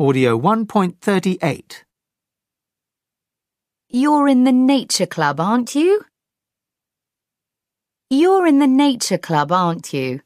Audio 1.38. You're in the nature club, aren't you? You're in the nature club, aren't you?